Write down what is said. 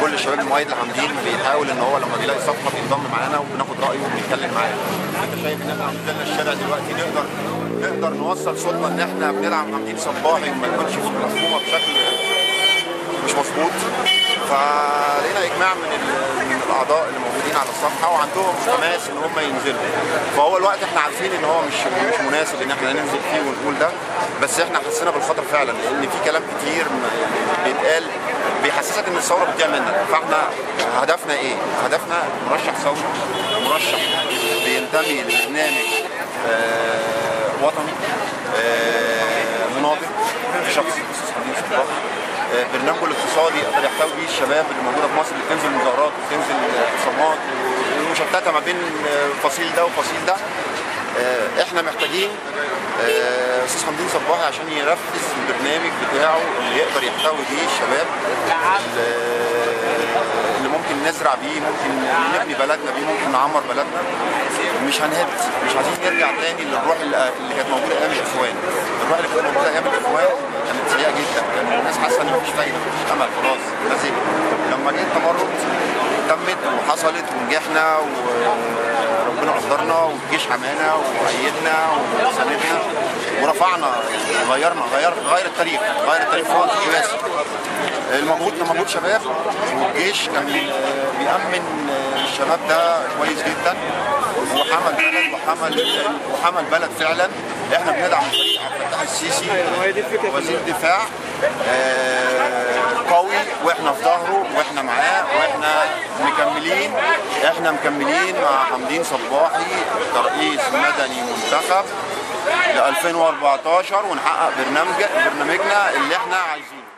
كل الشباب المؤيد اللي عاملين بيحاول إن هو لما بيلاقي صفحه بينضم معانا وبناخد رأيه وبنتكلم معاه. انت شايف إن إحنا عندنا الشارع دلوقتي نقدر نقدر نوصل صوتنا إن إحنا بندعم حمدين صباحي وما يكونش مفهومة بشكل مش مظبوط. فلقينا إجماع من ال- من الأعضاء اللي موجودين على الصفحة وعندهم حماس إن هم ينزلوا. فهو الوقت إحنا عارفين إن هو مش مش مناسب إن إحنا ننزل فيه ونقول ده. بس إحنا حسينا بالخطر فعلا لأن في كلام كتير بيتقال بيحسسك إن الثورة بتضيع منك فإحنا هدفنا إيه؟ هدفنا مرشح ثوري مرشح بينتمي لبرنامج آه، وطني آه، مناضل شخص حمدين صباح آه، برنامجه الاقتصادي يقدر يحتوي بيه الشباب اللي موجودة في مصر اللي بتنزل مظاهرات وبتنزل اعتصامات ومشتته ما بين آه، فصيل ده وفصيل ده. إحنا محتاجين أستاذ حمدين صباحي عشان ينفذ البرنامج بتاعه اللي يقدر يحتوي بيه الشباب ممكن نزرع بيه ممكن نبني بلدنا بيه ممكن نعمر بلدنا. مش هنهد مش عايزين نرجع تاني للروح اللي كانت موجودة أيام الإخوان. الروح اللي كانت موجودة أيام اخوان كانت سيئة جدا. كان الناس حاسة إن مفيش فايدة مفيش أمل خلاص زهقت. لما جه التمرد تمت وحصلت ونجحنا وربنا قدرنا والجيش حمانا وأيدنا وساندنا ورفعنا يعني غيرنا غير غير التاريخ غير التاريخ وقت قياسي المجهود كان مجهود شباب والجيش كان بيأمن الشباب ده كويس جدا. وحمل بلد وحمل وحمل بلد فعلا. إحنا بندعم الفريق عبد الفتاح السيسي وزير دفاع آه، قوي وإحنا في ظهره وإحنا معاه. مكملين. إحنا مكملين مع حمدين صباحي كرئيس مدني منتخب ل 2014 ونحقق برنامج برنامجنا اللي إحنا عايزينه.